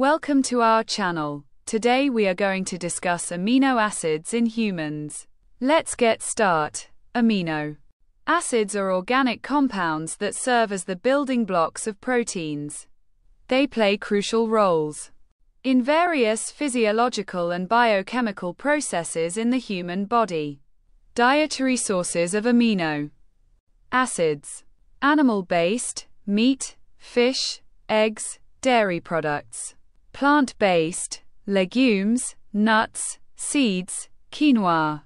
Welcome to our channel. Today we are going to discuss amino acids in humans. Let's get start. Amino acids are organic compounds that serve as the building blocks of proteins. They play crucial roles in various physiological and biochemical processes in the human body. Dietary sources of amino acids animal-based, meat, fish, eggs, dairy products plant-based, legumes, nuts, seeds, quinoa,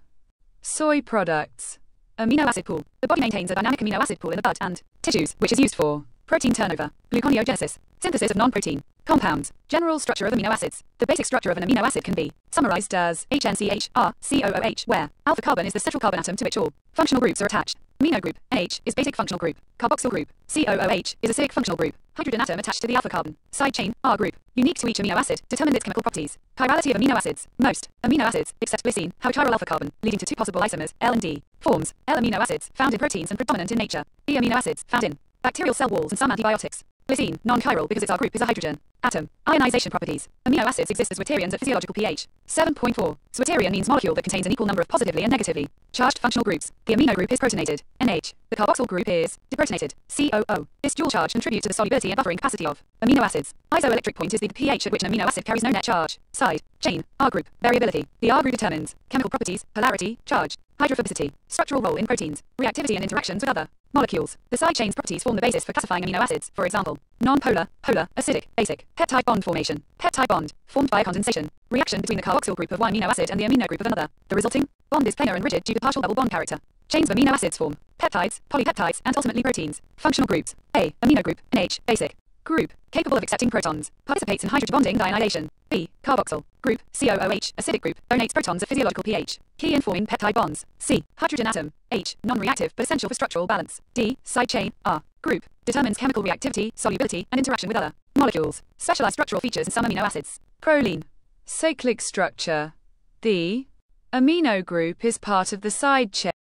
soy products. Amino acid pool. The body maintains a dynamic amino acid pool in the blood and tissues, which is used for protein turnover, gluconeogenesis, synthesis of non-protein compounds, general structure of amino acids. The basic structure of an amino acid can be summarized as HNCH, COOH, where alpha carbon is the central carbon atom to which all functional groups are attached. Amino group, NH, is basic functional group. Carboxyl group, COOH, is acidic functional group. Hydrogen atom attached to the alpha carbon. Side chain, R group, unique to each amino acid, determines its chemical properties. Chirality of amino acids. Most amino acids, except glycine, have chiral alpha carbon, leading to two possible isomers, L and D. Forms, L amino acids, found in proteins and predominant in nature. E amino acids, found in bacterial cell walls and some antibiotics. Glycine, non-chiral because its R group is a hydrogen. Atom. Ionization properties. Amino acids exist as zwitterions at physiological pH. 7.4. Zwitterion means molecule that contains an equal number of positively and negatively charged functional groups. The amino group is protonated. NH. The carboxyl group is deprotonated. COO. This dual charge contributes to the solubility and buffering capacity of amino acids. Isoelectric point is the pH at which an amino acid carries no net charge. Side. Chain. R group. Variability. The R group determines chemical properties, polarity, charge, hydrophobicity, structural role in proteins, reactivity and interactions with other molecules. The side chain's properties form the basis for classifying amino acids. For example, non-polar, polar, acidic, basic, peptide bond formation, peptide bond, formed by a condensation, reaction between the carboxyl group of one amino acid and the amino group of another. The resulting bond is planar and rigid due to partial double bond character. Chains of amino acids form peptides, polypeptides, and ultimately proteins. Functional groups A. Amino group, NH, basic. Group, capable of accepting protons, participates in hydrogen bonding diionization. B. Carboxyl. Group, COOH, acidic group, donates protons at physiological pH. Key in forming peptide bonds. C. Hydrogen atom. H. Non-reactive but essential for structural balance. D. Side chain. R. Group, determines chemical reactivity, solubility, and interaction with other molecules. Specialized structural features in some amino acids. Proline. Cyclic structure. The amino group is part of the side chain.